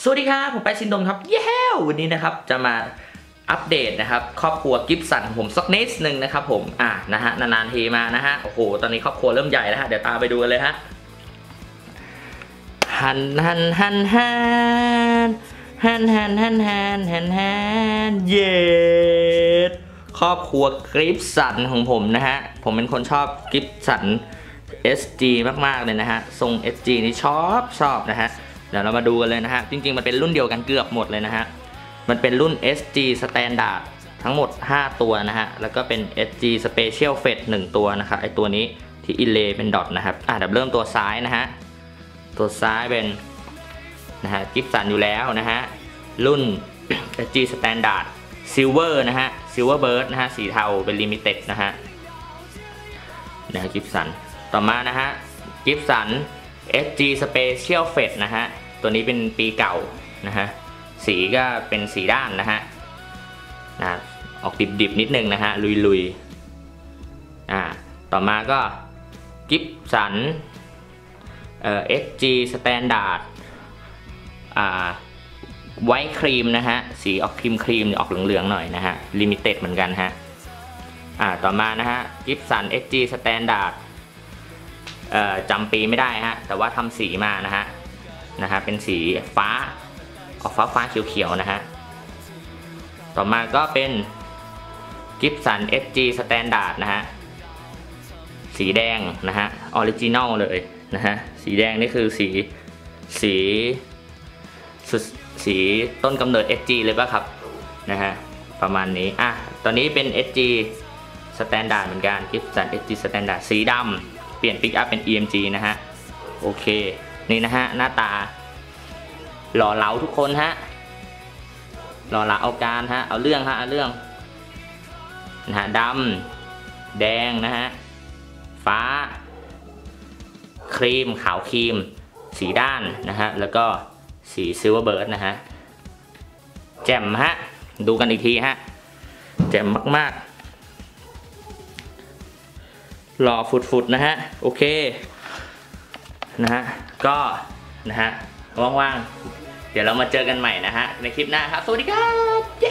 สวัสดีครับผมไปซินดมครับ เย้ วันนี้นะครับจะมาอัปเดตนะครับครอบครัวกิฟสันของผมสักนิดหนึ่งนะครับผม อะนะฮะนานๆทีมานะฮะโอ้โหตอนนี้ครอบครัวเริ่มใหญ่แล้วฮะเดี๋ยวตามไปดูกันเลยฮะหันหันหันหันหันหันหันหันหันหันเย้ครอบครัวกิฟสันของผมนะฮะผมเป็นคนชอบกิฟสัน SG มากๆเลยนะฮะทรง SG นี่ชอบชอบนะฮะ เดี๋ยวเรามาดูกันเลยนะฮะ จริง ๆ มันเป็นรุ่นเดียวกันเกือบหมดเลยนะฮะ มันเป็นรุ่น SG Standard ทั้งหมด 5 ตัวนะฮะ แล้วก็เป็น SG Special Fed 1ตัวนะครับ ไอตัวนี้ที่อิเลเป็นดอทนะครับ อะเดี๋ยวเริ่มตัวซ้ายนะฮะ ตัวซ้ายเป็นนะฮะกิฟสันอยู่แล้วนะฮะ รุ่น SG Standard Silver นะฮะ Silver Bird นะฮะ สีเทาเป็น Limited นะฮะนะฮะกิฟสัน ต่อมานะฮะ Gibson SG Special Fed นะฮะ ตัวนี้เป็นปีเก่านะฮะ สีก็เป็นสีด้านนะฮะนะออกดิบๆนิดนึงนะฮะ ลุยๆอ่าต่อมาก็ Gibson เอ่อ SG Standard อ่า white cream นะฮะ สีออกครีมครีมออกเหลืองๆหน่อยนะฮะLimited เหมือนกันฮะอ่าต่อมานะฮะกิฟสัน SG Standard จำปีไม่ได้ฮะแต่ว่าทำสีมานะฮะนะฮะเป็นสีฟ้าออกฟ้าฟ้าเขียวๆนะฮะต่อมาก็เป็นกิฟสัน SG Standard นะฮะสีแดงนะฮะ original เลยนะฮะสีแดงนี่คือสีสีสุดสีต้นกำเนิด SG เลยป่ะครับนะฮะประมาณนี้อะตอนนี้เป็น SG Standard เหมือนกันกิฟสัน SG Standard สีดำ เปลี่ยนปิกอัพเป็น EMG นะฮะ โอเค นี่นะฮะ หน้าตา หล่อเหลาทุกคนฮะ หล่อเหลาเอาการฮะ เอาเรื่องฮะ เอาเรื่อง นะฮะดำแดงนะฮะ ฟ้า ครีม ขาวครีม สีด้านนะฮะ แล้วก็สี silverburst นะฮะ แจ่มฮะ ดูกันอีกทีฮะ แจ่มมาก ๆ หล่อฝุดๆนะฮะ โอเค นะฮะ ก็นะฮะ ว่างๆ เดี๋ยวเรามาเจอกันใหม่นะฮะ ในคลิปหน้าครับ สวัสดีครับ